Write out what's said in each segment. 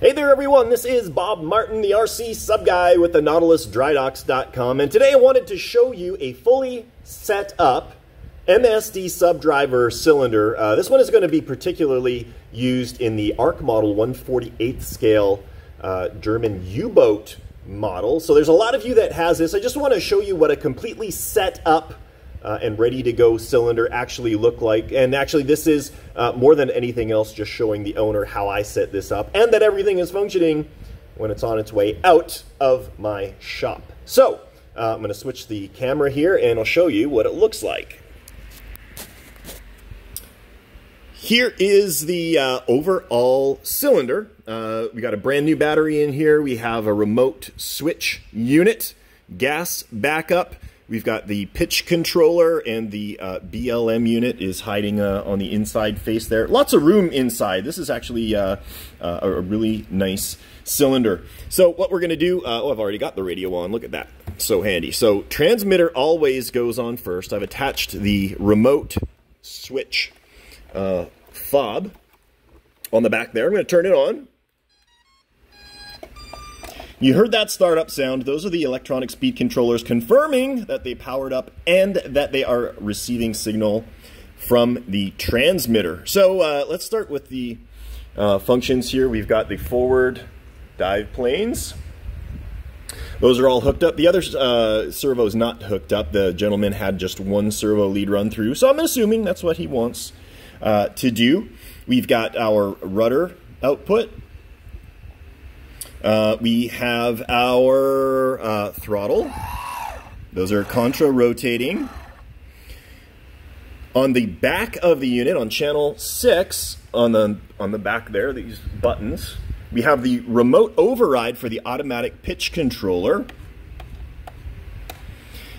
Hey there, everyone. This is Bob Martin, the RC sub guy with the NautilusDryDocks.com, and today I wanted to show you a fully set up MSD subdriver cylinder. Uh, this one is going to be particularly used in the Arkmodel 148th scale uh, German U-boat model. So there's a lot of you that has this. I just want to show you what a completely set up uh, and ready to go cylinder actually look like. And actually this is uh, more than anything else just showing the owner how I set this up and that everything is functioning when it's on its way out of my shop. So uh, I'm going to switch the camera here and I'll show you what it looks like. Here is the uh, overall cylinder. Uh, we got a brand new battery in here. We have a remote switch unit, gas backup. We've got the pitch controller and the uh, BLM unit is hiding uh, on the inside face there. Lots of room inside. This is actually uh, uh, a really nice cylinder. So what we're going to do, oh, I've already got the radio on. Look at that. So handy. So transmitter always goes on first. I've attached the remote switch uh, fob on the back there. I'm going to turn it on. You heard that startup sound. Those are the electronic speed controllers confirming that they powered up and that they are receiving signal from the transmitter. So uh, let's start with the uh, functions here. We've got the forward dive planes. Those are all hooked up. The other uh, servo is not hooked up. The gentleman had just one servo lead run through, so I'm assuming that's what he wants uh, to do. We've got our rudder output. Uh, we have our uh, throttle. Those are contra rotating. On the back of the unit, on channel 6, on the, on the back there, these buttons, we have the remote override for the automatic pitch controller.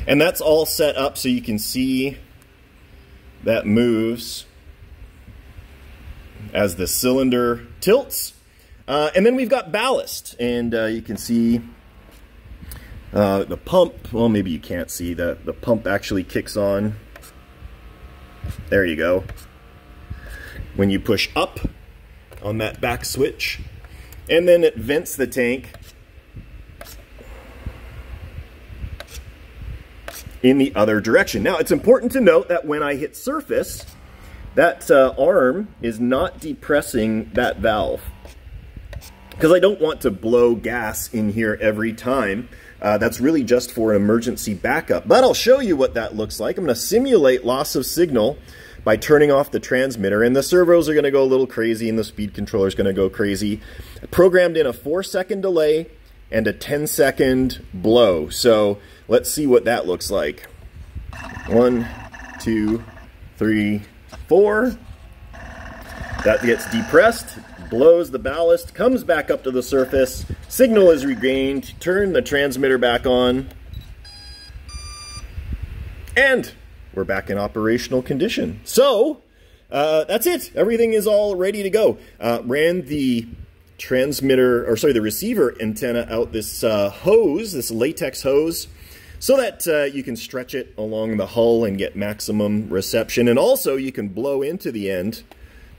And that's all set up so you can see that moves as the cylinder tilts. Uh, and then we've got ballast, and uh, you can see uh, the pump. Well, maybe you can't see the the pump actually kicks on. There you go. When you push up on that back switch, and then it vents the tank in the other direction. Now, it's important to note that when I hit surface, that uh, arm is not depressing that valve because I don't want to blow gas in here every time. Uh, that's really just for an emergency backup. But I'll show you what that looks like. I'm going to simulate loss of signal by turning off the transmitter. And the servos are going to go a little crazy and the speed controller is going to go crazy. I programmed in a 4 second delay and a 10 second blow. So let's see what that looks like. One, two, three, four. That gets depressed, blows the ballast, comes back up to the surface, signal is regained, turn the transmitter back on, and we're back in operational condition. So, uh, that's it. Everything is all ready to go. Uh, ran the transmitter, or sorry, the receiver antenna out this uh, hose, this latex hose, so that uh, you can stretch it along the hull and get maximum reception. And also you can blow into the end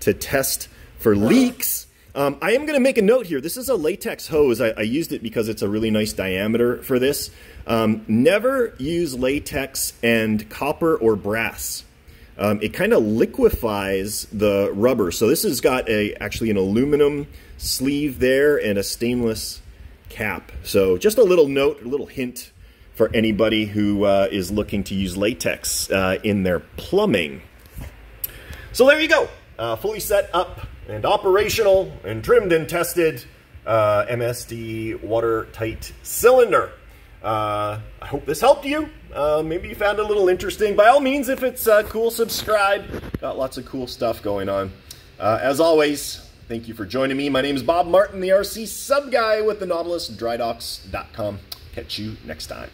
to test for leaks. Um, I am going to make a note here. This is a latex hose. I, I, used it because it's a really nice diameter for this. Um, never use latex and copper or brass. Um, it kind of liquefies the rubber. So this has got a actually an aluminum sleeve there and a stainless cap. So just a little note, a little hint for anybody who uh, is looking to use latex uh, in their plumbing. So there you go. Uh, fully set up and operational and trimmed and tested uh, MSD watertight cylinder. Uh, I hope this helped you. Uh, maybe you found it a little interesting. By all means, if it's cool, subscribe. Got lots of cool stuff going on. as always, thank you for joining me. My name is Bob Martin, the RC sub guy with the NautilusDryDocks.com. Catch you next time.